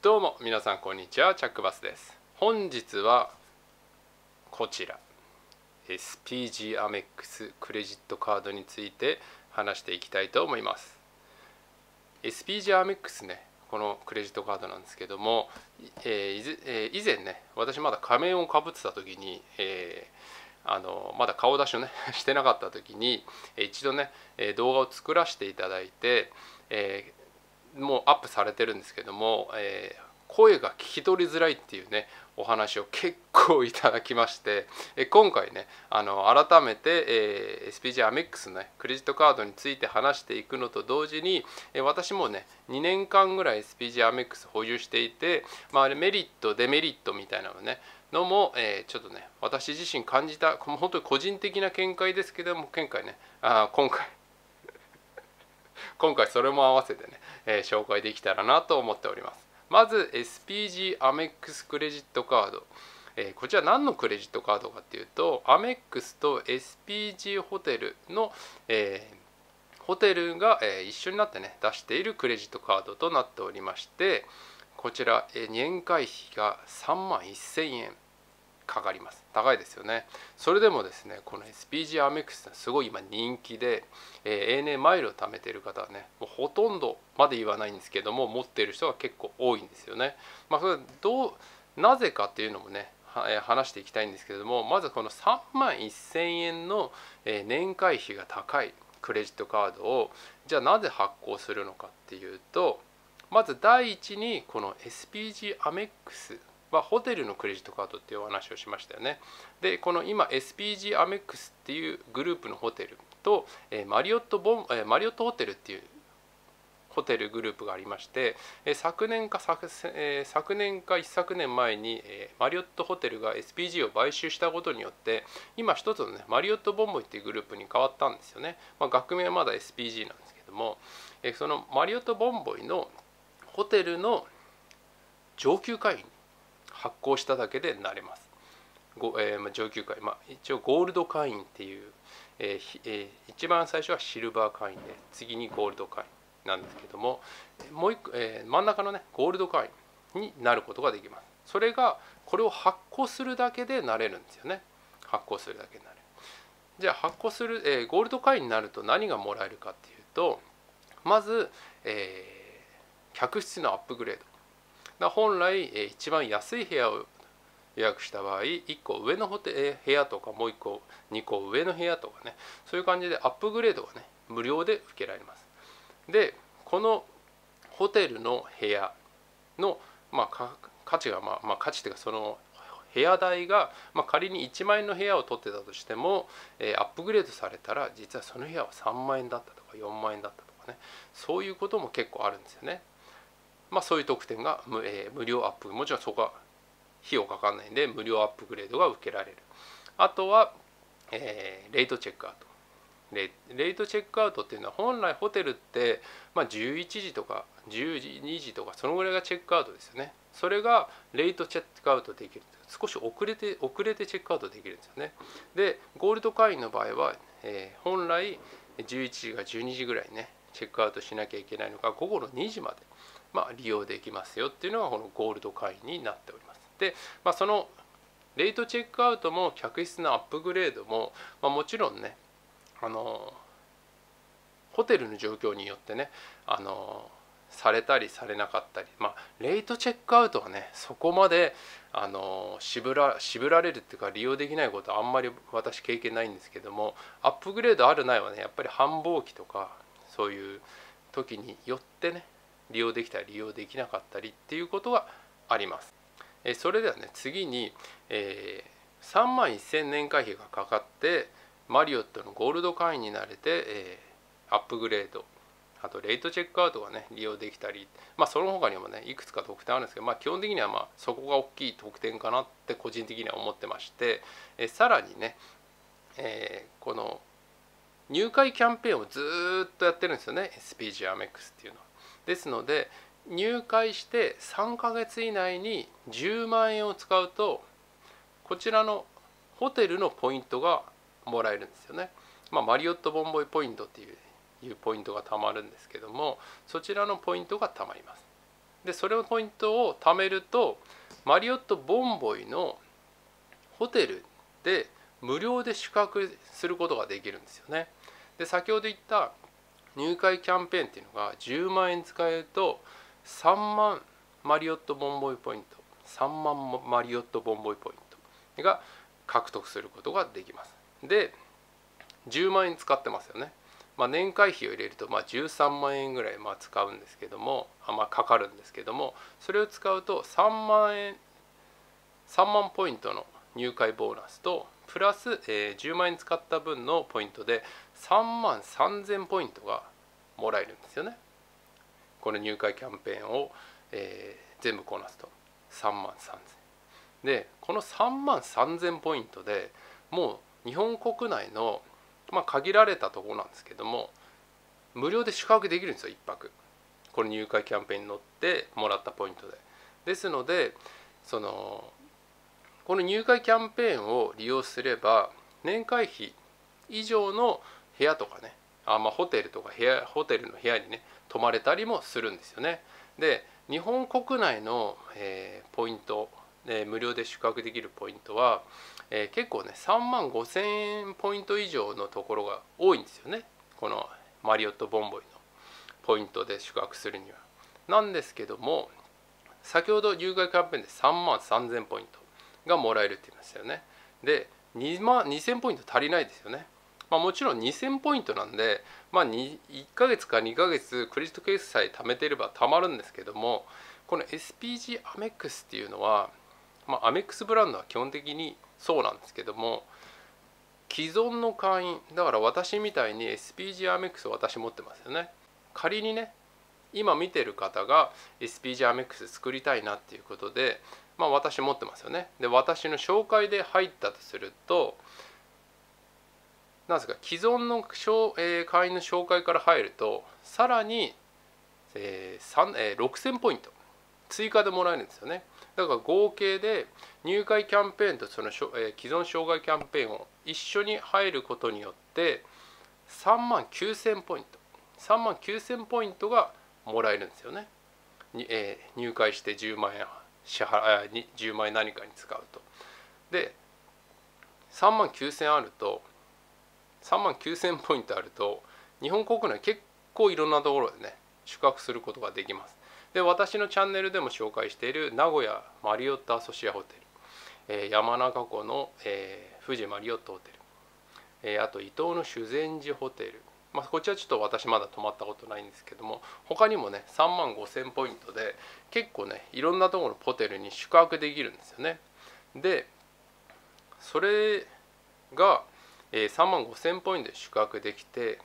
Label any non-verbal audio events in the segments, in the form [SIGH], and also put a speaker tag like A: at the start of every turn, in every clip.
A: どうも皆さんこんにちはチャックバスです本日はこちら SPG アメックスクレジットカードについて話していきたいと思います SPG アメックスねこのクレジットカードなんですけども、えーえー、以前ね私まだ仮面をかぶってた時に、えー、あのまだ顔出しをね [LAUGHS] してなかった時に一度ね動画を作らせていただいて、えもうアップされてるんですけども、えー、声が聞き取りづらいっていうねお話を結構いただきまして、え今回ねあの改めて、えー、SPG アメックスの、ね、クレジットカードについて話していくのと同時に、え私もね2年間ぐらい SPG アメックス保有していて、まあ、メリットデメリットみたいなのねのも、えー、ちょっとね私自身感じた本当に個人的な見解ですけども今回ねあ今回 [LAUGHS] 今回それも合わせてね、えー、紹介できたらなと思っております。まず SPG アメックスクレジットカード、えー、こちら何のクレジットカードかっていうとアメックスと SPG ホテルの、えー、ホテルが、え一緒になってね出しているクレジットカードとなっておりましてこちら、え年会費が3万1000円。かかります。高いですよね。それでもですねこの SPG アメックスすごい今人気で、えー、ANA マイルを貯めてる方はねもうほとんどまで言わないんですけども持っている人が結構多いんですよね。まあそれどうなぜかっていうのもね話していきたいんですけどもまずこの3万1000円の年会費が高いクレジットカードをじゃあなぜ発行するのかっていうとまず第一にこの SPG アメックスはホテルのクレジットカードっていうお話をしましたよね。でこの今 SPG アメックスっていうグループのホテルと、えマリオットボン、えマリオットホテルっていうホテルグループがありまして、え昨年か昨,、え昨年か一昨年前に、えマリオットホテルが SPG を買収したことによって今一つのねマリオットボンボイっていうグループに変わったんですよね。まあ、学名はまだ SPG なんですけども、えそのマリオットボンボイのホテルの上級会員発行しただけでなれます。ごえーまあ、上級会、まあ、一応ゴールド会員っていう、えーえー、一番最初はシルバー会員で次にゴールド会員なんですけどももう一個、えー、真ん中のねゴールド会員になることができます。それがこれを発行するだけでなれるんですよね。発行するだけになる。じゃあ発行する、えー、ゴールド会員になると何がもらえるかっていうとまず、えー、客室のアップグレードだ本来一番安い部屋を予約した場合1個上のホテ部屋とかもう1個2個上の部屋とかねそういう感じでアップグレードがね無料で受けられますでこのホテルの部屋の、まあ、価値が、まあ、まあ価値というかその部屋代が、まあ、仮に1万円の部屋を取ってたとしても、えー、アップグレードされたら実はその部屋は3万円だったとか4万円だったとかねそういうことも結構あるんですよね。まあ、そういう特典が無,、えー、無料アップもちろんそこは費用かかんないんで無料アップグレードが受けられる。あとは、えー、レートチェックアウト。レレートチェックアウトっていうのは本来ホテルって、まあ、11時とか10時2時とかそのぐらいがチェックアウトですよね。それがレートチェックアウトできる。少し遅れて遅れてチェックアウトできるんですよね。でゴールド会員の場合は、えー、本来11時が12時ぐらいねチェックアウトしなきゃいけないのが午後の2時まで。まあ、利用できますよっていうのがこのゴールド会員になっております。で、まあ、そのレートチェックアウトも客室のアップグレードも、まあ、もちろんねあのホテルの状況によってねあのされたりされなかったり、まあ、レートチェックアウトはねそこまであの渋ら渋られるっていうか利用できないことはあんまり私経験ないんですけどもアップグレードあるないはねやっぱり繁忙期とかそういう時によってね利用できたり利用できなかったりっていうことがあります。えそれではね次に、えー、3万1000年会費がかかってマリオットのゴールド会員になれて、えー、アップグレードあとレートチェックアウトがね利用できたりまあその他にもねいくつか特典あるんですけどまあ基本的にはまあそこが大きい特典かなって個人的には思ってまして、え、さらにね、え、この入会キャンペーンをずっとやってるんですよね SPG アメックスっていうのは。ですので入会して3ヶ月以内に10万円を使うとこちらのホテルのポイントがもらえるんですよね。まあ、マリオットボンボイポイントっていうポイントがたまるんですけどもそちらのポイントがたまります。でそれのポイントを貯めるとマリオットボンボイのホテルで無料で宿泊することができるんですよね。で先ほど言った入会キャンペーンっていうのが10万円使えると3万マリオットボンボイポイント3万マリオットボンボイポイントが獲得することができます。で10万円使ってますよね。まあ、年会費を入れるとまあ13万円ぐらいまあ使うんですけどもあまあかかるんですけどもそれを使うと3万円3万ポイントの入会ボーナスとプラス、えー、10万円使った分のポイントで3万3000ポイントがもらえるんですよね。この入会キャンペーンを、えー、全部こなすと。3万3000でこの3万3000ポイントでもう日本国内の、まあ、限られたところなんですけども無料で宿泊できるんですよ1泊。この入会キャンペーンに乗ってもらったポイントで。ですのでそのこの入会キャンペーンを利用すれば年会費以上の部屋とかねあまあホテルとか部屋ホテルの部屋にね泊まれたりもするんですよね。で日本国内の、えー、ポイント、えー、無料で宿泊できるポイントは、えー、結構ね3万5千円ポイント以上のところが多いんですよねこのマリオットボンボイのポイントで宿泊するには。なんですけども先ほど入会キャンペーンで3万3000ポイントがもらえるって言いましたよね。で2万2000ポイント足りないですよね。まあ、もちろん2000ポイントなんで、まあ、1ヶ月か2ヶ月クレジット決済貯めてれば貯まるんですけどもこの SPG アメックスっていうのは、まあ、アメックスブランドは基本的にそうなんですけども既存の会員だから私みたいに SPG アメックスを私持ってますよね仮にね今見てる方が SPG アメックス作りたいなっていうことでまあ私持ってますよね。で私の紹介で入ったとするとなんですか既存の、えー、会員の紹介から入るとさらに、えーえー、6000ポイント追加でもらえるんですよね。だから合計で入会キャンペーンとその、えー、既存障害キャンペーンを一緒に入ることによって3万9000ポイント3万9000ポイントがもらえるんですよね。えー、入会して10万円支払いに10万円何かに使うと。で3万9,000あると3万9,000ポイントあると日本国内結構いろんなところでね宿泊することができます。で私のチャンネルでも紹介している名古屋マリオットアソシアホテル、えー、山中湖の、えー、富士マリオットホテル、えー、あと伊東の修善寺ホテルまあ、こちらちょっと私まだ泊まったことないんですけども他にもね3万5,000ポイントで結構ねいろんなところのホテルに宿泊できるんですよね。でそれが、え、3万5,000ポイントで宿泊できて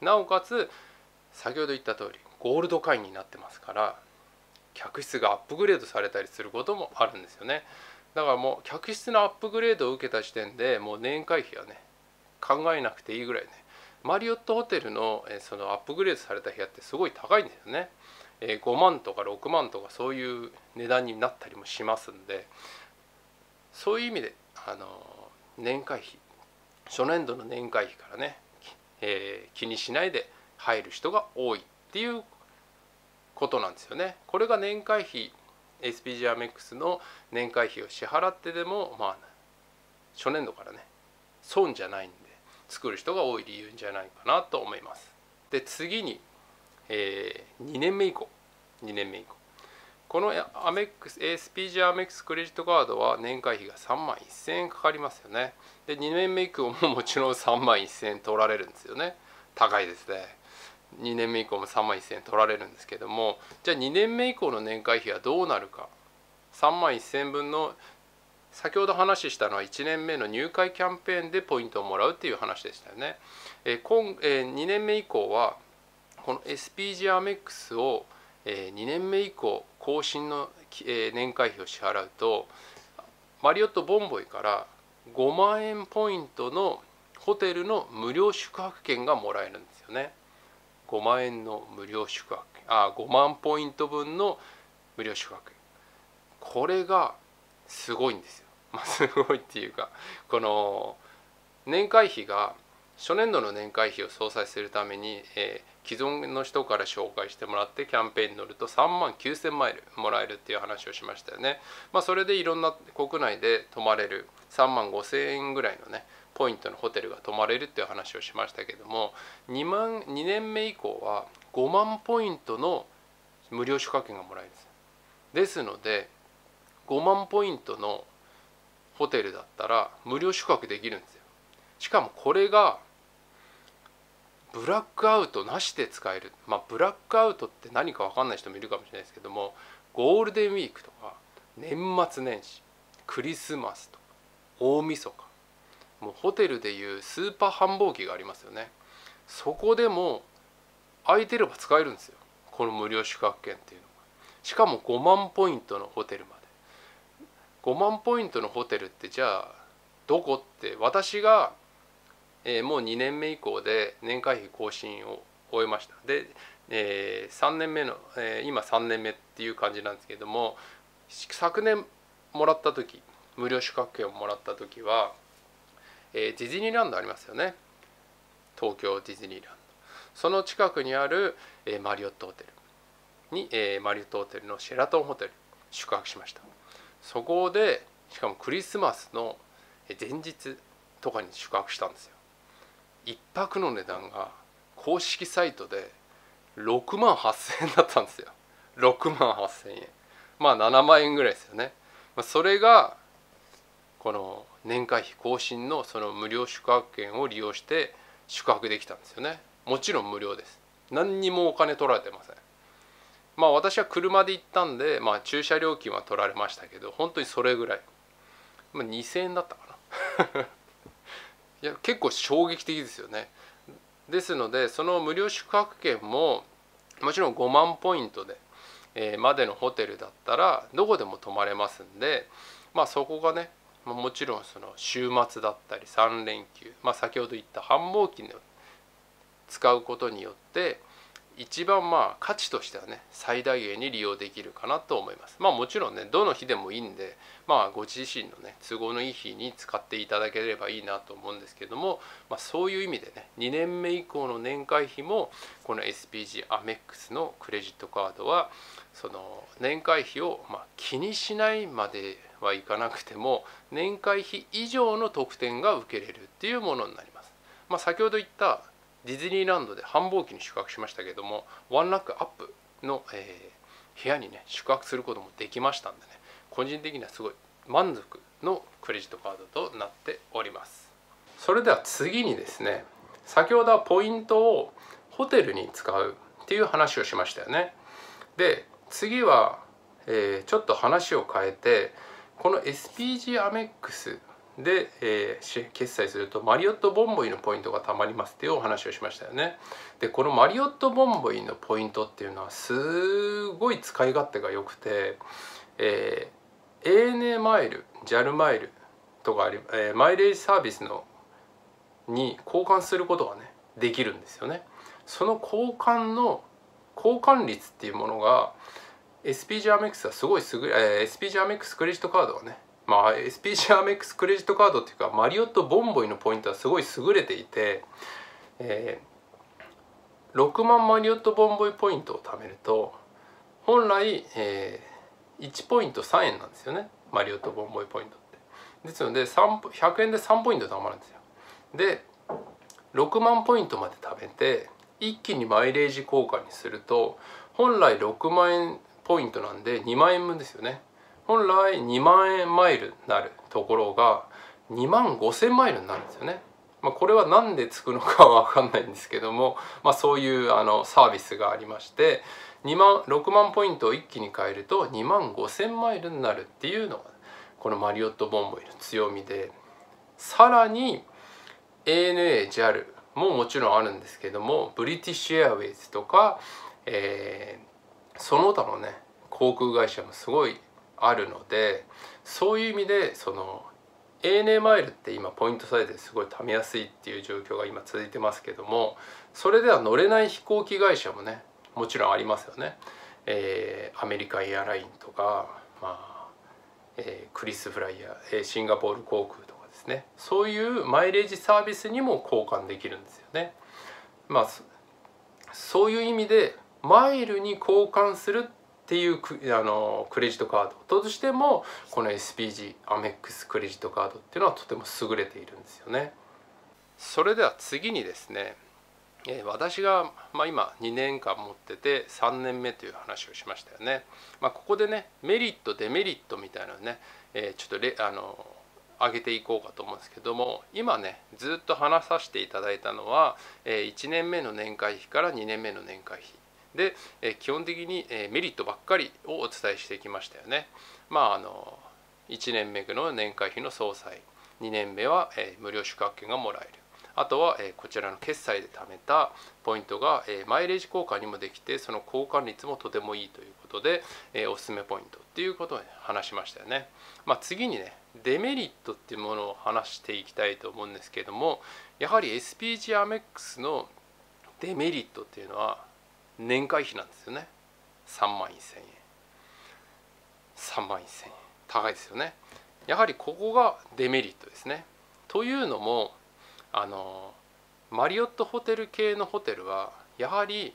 A: なおかつ先ほど言った通りゴールド会員になってますから客室がアップグレードされたりすることもあるんですよね。だからもう客室のアップグレードを受けた時点でもう年会費はね考えなくていいぐらいねマリオットホテルのそのアップグレードされた部屋ってすごい高いんですよね。5万とか6万とかそういう値段になったりもしますんでそういう意味であの年会費初年度の年会費からね、えー、気にしないで入る人が多いっていうことなんですよね。これが年会費 SPG アメックスの年会費を支払ってでもまあ初年度からね損じゃないんで作る人が多い理由じゃないかなと思います。で次に、えー、2年目以降2年目以降このアメックス ASPG アメックスクレジットカードは年会費が3万1000円かかりますよね。で2年目以降ももちろん3万1000円取られるんですよね。高いですね。2年目以降も3万1000円取られるんですけどもじゃあ2年目以降の年会費はどうなるか3万1000円分の先ほど話したのは1年目の入会キャンペーンでポイントをもらうっていう話でしたよね。え今え2年目以降はこの SPG アメックスを2年目以降更新の年会費を支払うとマリオットボンボイから5万円ポイントのホテルの無料宿泊券がもらえるんですよね。5万円の無料宿泊券あ5万ポイント分の無料宿泊券これがすごいんですよ。まあ、すごいっていうかこの年会費が初年度の年会費を相殺するために、えー、既存の人から紹介してもらってキャンペーンに乗ると3万9000マイルもらえるっていう話をしましたよね。まあ、それでいろんな国内で泊まれる3万5000円ぐらいのねポイントのホテルが泊まれるっていう話をしましたけども2万2年目以降は5万ポイントの無料宿泊券がもらえるんです。ですので5万ポイントのホテルだったら無料宿泊できるんですよ。しかもこれがブラックアウトなしで使える。まあブラックアウトって何か分かんない人もいるかもしれないですけどもゴールデンウィークとか年末年始クリスマスとか大晦日。もうホテルでいうスーパー繁忙期がありますよね。そこでも空いてれば使えるんですよ。この無料宿泊券っていうのが。しかも5万ポイントのホテルまで。5万ポイントのホテルってじゃあどこって私がえー、もう2年目以降で年会費更新を終えました。で、えー、3年目の、えー、今3年目っていう感じなんですけども昨年もらった時無料宿泊券をもらった時は、えー、ディズニーランドありますよね。東京ディズニーランド。その近くにある、えー、マリオットホテル。に、えー、マリオットホテルのシェラトンホテル宿泊しました。そこでしかもクリスマスの前日とかに宿泊したんですよ。1泊の値段が公式サイトで6万8,000円だったんですよ。6万8,000円。まあ7万円ぐらいですよね。それがこの年会費更新のその無料宿泊券を利用して宿泊できたんですよね。もちろん無料です。何にもお金取られてません。まあ私は車で行ったんで、まあ、駐車料金は取られましたけど本当にそれぐらい、まあ、2,000円だったかな。いや結構衝撃的ですよね。ですのでその無料宿泊券ももちろん5万ポイントで、えー、までのホテルだったらどこでも泊まれますんで、まあ、そこがねもちろんその週末だったり3連休、まあ、先ほど言った繁忙期の使うことによって一番まあ価値としてはね最大限に利用できるかなと思いますまあもちろんねどの日でもいいんでまあご自身のね都合のいい日に使っていただければいいなと思うんですけども、まあ、そういう意味でね2年目以降の年会費もこの SPG アメックスのクレジットカードはその年会費をまあ気にしないまではいかなくても年会費以上の特典が受けれるっていうものになります。まあ、先ほど言ったディズニーランドで繁忙期に宿泊しましたけどもワンランクアップの、えー、部屋にね宿泊することもできましたんでね個人的にはすごい満足のクレジットカードとなっております。それでは次にですね先ほどはポイントをホテルに使うっていう話をしましたよね。で次は、えー、ちょっと話を変えてこの SPG アメックスで、えー、決済するとマリオットボンボイのポイントがたまりますっていうお話をしましたよね。でこのマリオットボンボイのポイントっていうのはすごい使い勝手が良くて、えー、ANA マイル JAL マイルとかあり、えー、マイレージサービスのに交換することがねできるんですよね。その交換の交換率っていうものが SPG アメックスはすごい優れ、えー、SPG アメックスクレジットカードはねまあ、SPC アメックスクレジットカードっていうかマリオットボンボイのポイントはすごい優れていて、えー、6万マリオットボンボイポイントを貯めると本来、えー、1ポイント3円なんですよねマリオットボンボイポイントって。ですので100円で3ポイント貯まるんですよ。で6万ポイントまで貯めて一気にマイレージ効果にすると本来6万円ポイントなんで2万円分ですよね。本来2万円マイルになるところが2万5千マイルになるんですよね。まあ、これは何でつくのかは分かんないんですけども、まあ、そういうあのサービスがありまして2万6万ポイントを一気に変えると2万5千マイルになるっていうのがこのマリオットボンボイの強みでさらに ANA、JAL ももちろんあるんですけどもブリティッシュエアウェイズとか、えー、その他のね航空会社もすごいあるのでそういう意味でその ANA マイルって今ポイントサイズですごい貯めやすいっていう状況が今続いてますけどもそれでは乗れない飛行機会社もねもちろんありますよね。えー、アメリカエアラインとか、まあえー、クリス・フライヤー、えー、シンガポール航空とかですねそういうマイレージサービスにも交換できるんですよねまあそういう意味でマイルに交換するっっていうあのクレジットカードとしてもこの SPG アメックスクレジットカードっていうのはとても優れているんですよねそれでは次にですねえ私が、まあ、今2年間持ってて3年目という話をしましたよね。まあ、ここでねメリットデメリットみたいなのね、えー、ちょっとレあの上げていこうかと思うんですけども今ねずっと話させていただいたのは、えー、1年目の年会費から2年目の年会費で、え、基本的に、えメリットばっかりをお伝えしてきましたよね。まああの1年目の年会費の総裁2年目は、え無料宿泊券がもらえるあとは、えこちらの決済で貯めたポイントが、えマイレージ交換にもできてその交換率もとてもいいということで、えおすすめポイントっていうことを話しましたよね。まあ、次にねデメリットっていうものを話していきたいと思うんですけれどもやはり SPG アメックスのデメリットっていうのは年会費なんですよね。3万1000円。3万1000円。高いですよね。やはりここがデメリットですね。というのもあのマリオットホテル系のホテルはやはり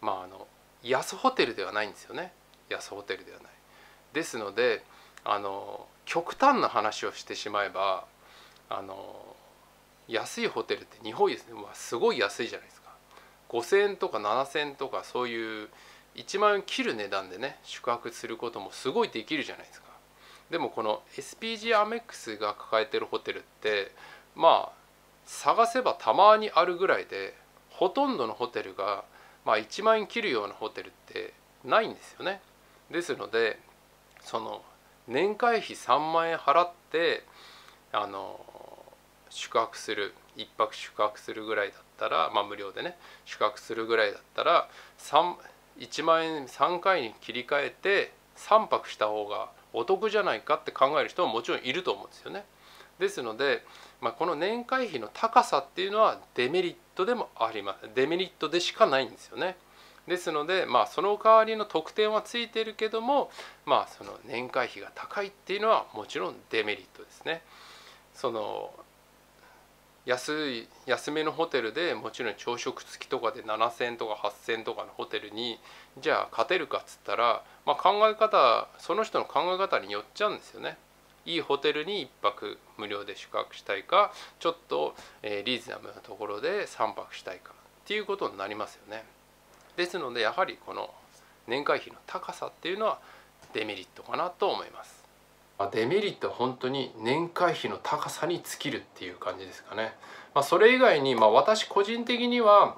A: まああの安ホテルではないんですよね。安ホテルではない。ですのであの極端な話をしてしまえばあの安いホテルって日本ですね、まあ、すごい安いじゃないですか。5,000円とか7,000円とかそういう1万円切る値段でね宿泊することもすごいできるじゃないですかでもこの SPG アメックスが抱えてるホテルってまあ探せばたまにあるぐらいでほとんどのホテルが、まあ、1万円切るようなホテルってないんですよね。ですのでその年会費3万円払ってあの宿泊する1泊宿泊するぐらいだったら、まあ、無料でね宿泊するぐらいだったら1万円3回に切り替えて3泊した方がお得じゃないかって考える人ももちろんいると思うんですよね。ですので、まあ、この年会費の高さっていうのはデメリットでもありますデメリットでしかないんですよね。ですので、まあ、その代わりの特典はついてるけども、まあ、その年会費が高いっていうのはもちろんデメリットですね。その安い安めのホテルでもちろん朝食付きとかで7,000とか8,000とかのホテルにじゃあ勝てるかっつったら、まあ、考え方その人の考え方によっちゃうんですよね。いいホテルに1泊無料で宿泊したいかちょっと、えリーズナブルなところで3泊したいかっていうことになりますよね。ですのでやはりこの年会費の高さっていうのはデメリットかなと思います。まデメリットは本当に年会費の高さに尽きるっていう感じですかね。まあ、それ以外に、まあ、私個人的には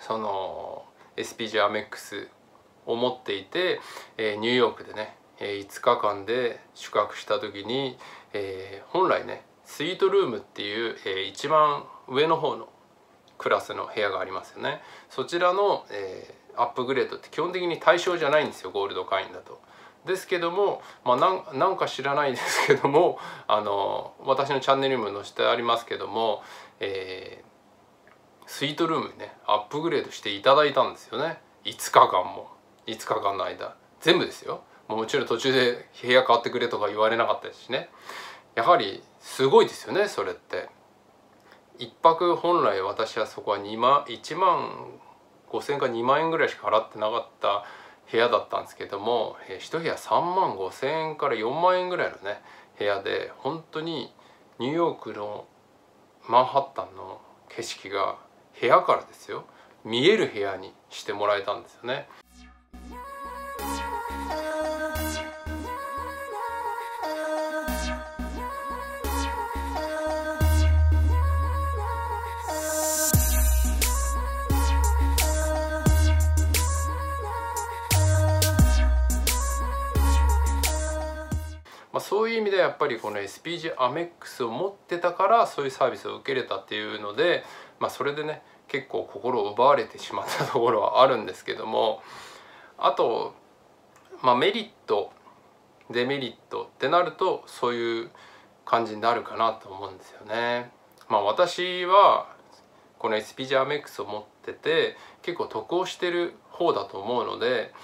A: その SPG アメックスを持っていて、えニューヨークでねえ5日間で宿泊した時に、えー、本来ねスイートルームっていう、えー、一番上の方のクラスの部屋がありますよねそちらの、えー、アップグレードって基本的に対象じゃないんですよゴールド会員だと。ですけども、まあ、なんなんか知らないですけどもあの私のチャンネルにも載せてありますけども、えー、スイートルームにねアップグレードしていただいたんですよね。5日間も。5日間の間。全部ですよ。もちろん途中で部屋変わってくれとか言われなかったですしね。やはりすごいですよねそれって。1泊本来私はそこは2万1万5,000か2万円ぐらいしか払ってなかった部屋だったんですけども1部屋3万5,000円から4万円ぐらいのね部屋で本当にニューヨークのマンハッタンの景色が部屋からですよ見える部屋にしてもらえたんですよね。やっぱりこの SPG アメックスを持ってたからそういうサービスを受けれたっていうので、まあ、それでね結構心を奪われてしまったところはあるんですけどもあと、まあ、メリットデメリットってなるとそういう感じになるかなと思うんですよね。まあ、私はこの SPG アメックスを持ってて結構得をしてる方だと思うので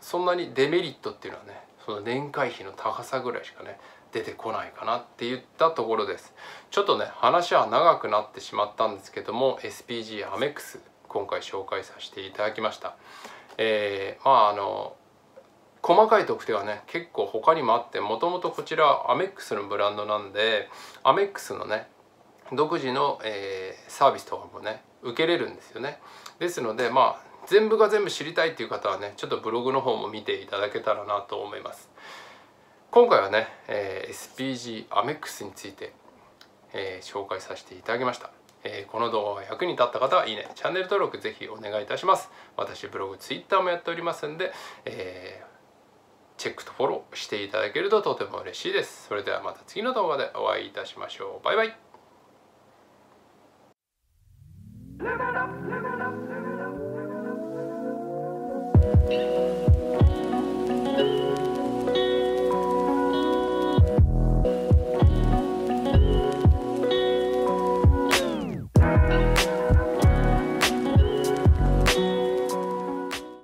A: そんなにデメリットっていうのはねその年会費の高さぐらいしかね出てこないかなって言ったところです。ちょっとね話は長くなってしまったんですけども SPG アメックス今回紹介させていただきました。えー、まああの細かい特典はね結構他にもあってもともとこちらアメックスのブランドなんでアメックスのね独自の、えー、サービスとかもね受けれるんですよね。ですのでまあ全部が全部知りたいっていう方はねちょっとブログの方も見ていただけたらなと思います。今回はね、えー、SPG アメックスについて、えー、紹介させていただきました、えー、この動画が役に立った方はいいね。チャンネル登録ぜひお願いいたします。私ブログツイッターもやっておりますんで、えチェックとフォローしていただけるととても嬉しいです。それではまた次の動画でお会いいたしましょう。バイバイ。